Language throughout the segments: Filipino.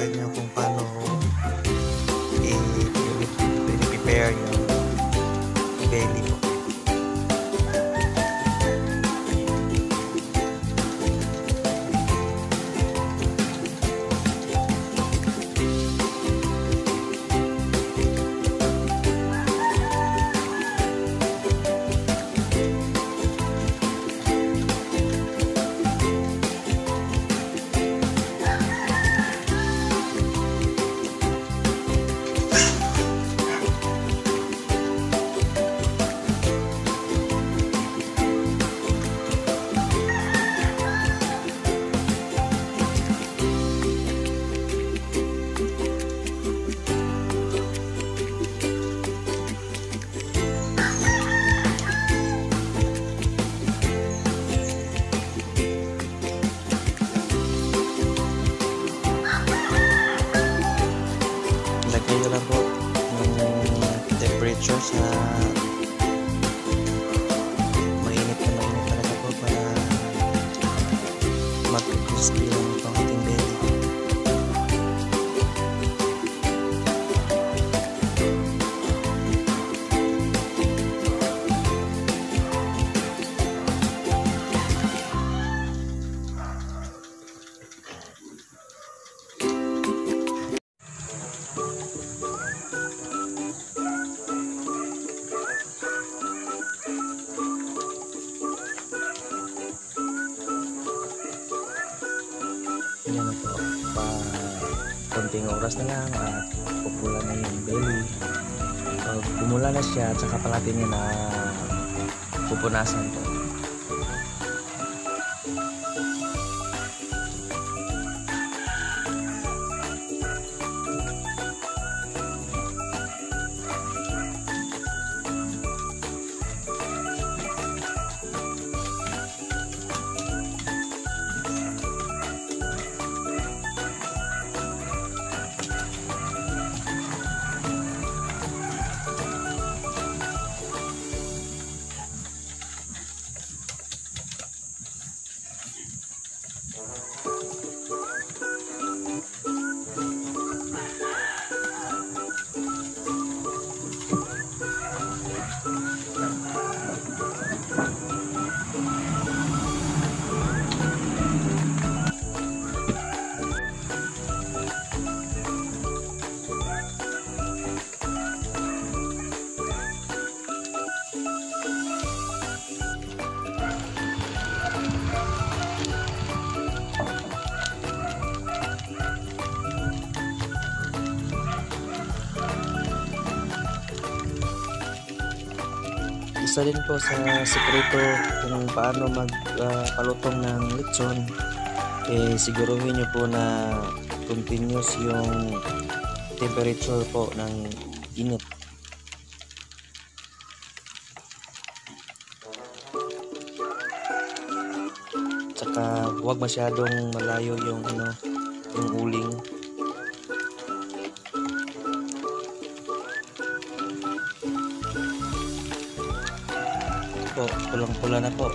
sa inyo kung paano i-prepare yung belly po. Temperature sa mainit konting oras na lang at pupula na yung belly. Pag pumula na siya, tsaka pa natin na pupunasan po. Isa din po sa sekreto kung paano magpalutong ng lechon eh siguruhin nyo po na continuous yung temperature po ng init. Tsaka huwag masyadong malayo yung ano yung uling po, pulang-pula na po.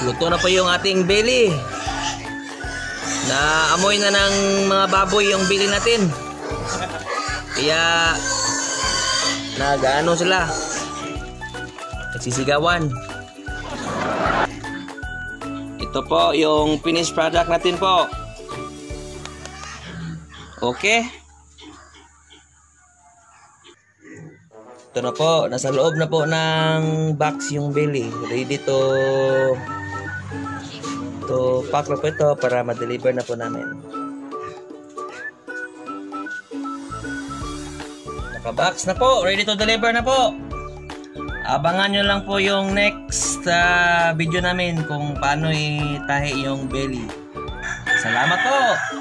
Luto na po yung ating belly. Naamoy na ng mga baboy yung belly natin. Kaya nagaano sila. Nagsisigawan. Ito po yung finished product natin po. Okay. Ito na po, nasa loob na po ng box yung belly. Ready to to pack na po ito para ma-deliver na po namin. Naka-box na po, ready to deliver na po. Abangan nyo lang po yung next ah, video namin kung paano itahi yung belly. Salamat po!